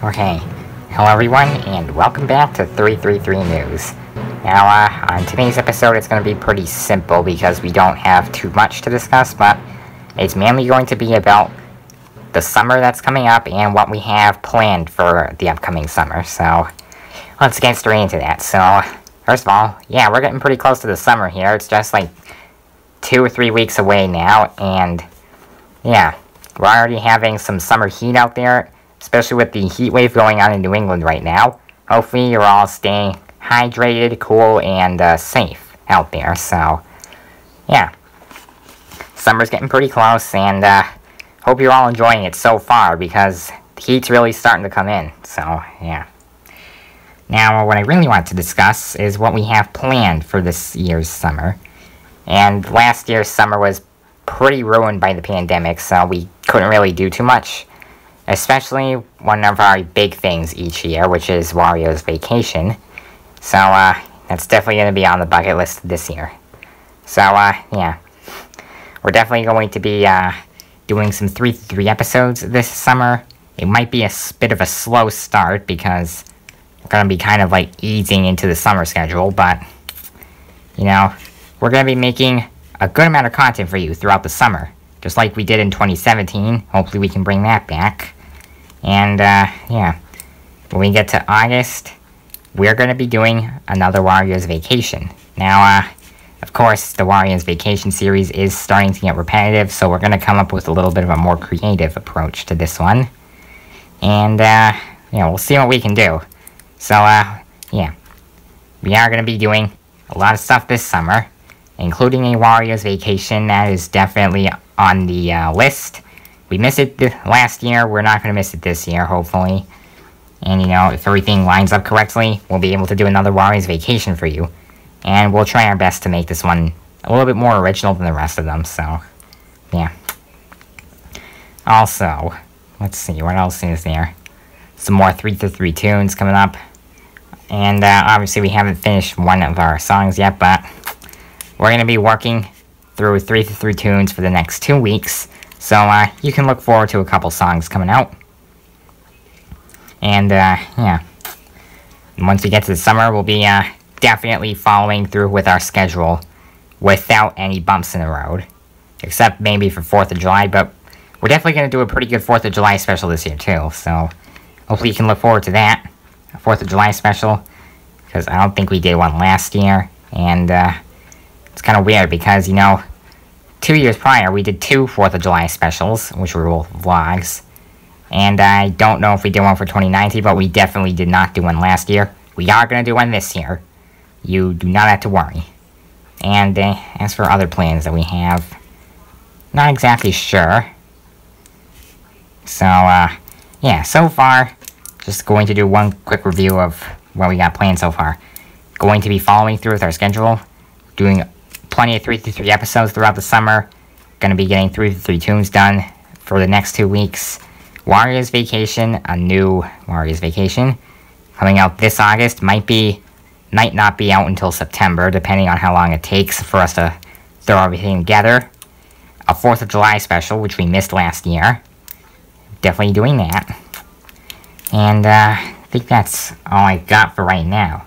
Okay, hello everyone, and welcome back to 333 News. Now, uh, on today's episode, it's going to be pretty simple because we don't have too much to discuss, but it's mainly going to be about the summer that's coming up and what we have planned for the upcoming summer. So, let's get straight into that. So, first of all, yeah, we're getting pretty close to the summer here. It's just like two or three weeks away now, and yeah, we're already having some summer heat out there, especially with the heat wave going on in New England right now. Hopefully, you're all staying hydrated, cool, and uh, safe out there. So, yeah, summer's getting pretty close, and uh, hope you're all enjoying it so far because the heat's really starting to come in. So, yeah. Now, what I really want to discuss is what we have planned for this year's summer. And last year's summer was pretty ruined by the pandemic, so we couldn't really do too much. Especially one of our big things each year, which is Wario's vacation. So, uh, that's definitely going to be on the bucket list this year. So, uh, yeah. We're definitely going to be, uh, doing some 3-3 episodes this summer. It might be a bit of a slow start because we're going to be kind of like easing into the summer schedule, but, you know, we're going to be making a good amount of content for you throughout the summer, just like we did in 2017. Hopefully we can bring that back. And, uh, yeah, when we get to August, we're going to be doing another Wario's Vacation. Now, uh, of course, the Wario's Vacation series is starting to get repetitive, so we're going to come up with a little bit of a more creative approach to this one. And, uh, we'll see what we can do. So, uh, yeah. We are going to be doing a lot of stuff this summer including a Wario's Vacation. That is definitely on the uh, list. We missed it last year. We're not going to miss it this year, hopefully. And, you know, if everything lines up correctly, we'll be able to do another Wario's Vacation for you. And we'll try our best to make this one a little bit more original than the rest of them, so, yeah. Also, let's see, what else is there? Some more 333 tunes coming up. And, uh, obviously we haven't finished one of our songs yet, but we're going to be working through 333 tunes for the next two weeks, so uh, you can look forward to a couple songs coming out. And, uh, yeah. Once we get to the summer, we'll be uh, definitely following through with our schedule without any bumps in the road. Except maybe for 4th of July, but we're definitely going to do a pretty good 4th of July special this year, too. So, hopefully you can look forward to that. 4th of July special. Because I don't think we did one last year. And, uh, it's kind of weird because, you know, two years prior, we did two 4th of July specials, which were both vlogs. And I don't know if we did one for 2019, but we definitely did not do one last year. We are going to do one this year. You do not have to worry. And uh, as for other plans that we have, not exactly sure. So, uh, yeah, so far, just going to do one quick review of what we got planned so far. Going to be following through with our schedule, doing plenty of 333 episodes throughout the summer. Gonna be getting 333 tunes done for the next two weeks. Wario's Vacation, a new Wario's Vacation, coming out this August. Might be, might not be out until September, depending on how long it takes for us to throw everything together. A 4th of July special, which we missed last year. Definitely doing that. And, uh, I think that's all I got for right now.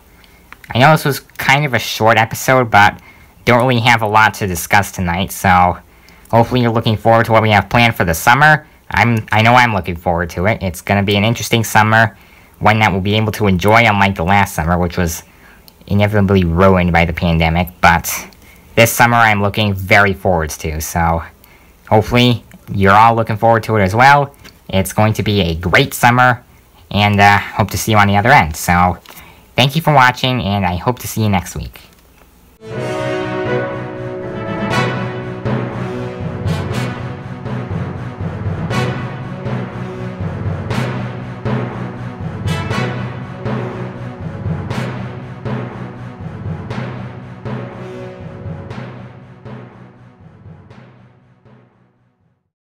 I know this was kind of a short episode, but don't really have a lot to discuss tonight, so hopefully you're looking forward to what we have planned for the summer. I'm, I know I'm looking forward to it. It's going to be an interesting summer, one that we'll be able to enjoy unlike the last summer, which was inevitably ruined by the pandemic, but this summer I'm looking very forward to, so hopefully you're all looking forward to it as well. It's going to be a great summer, and uh, hope to see you on the other end. So, thank you for watching, and I hope to see you next week.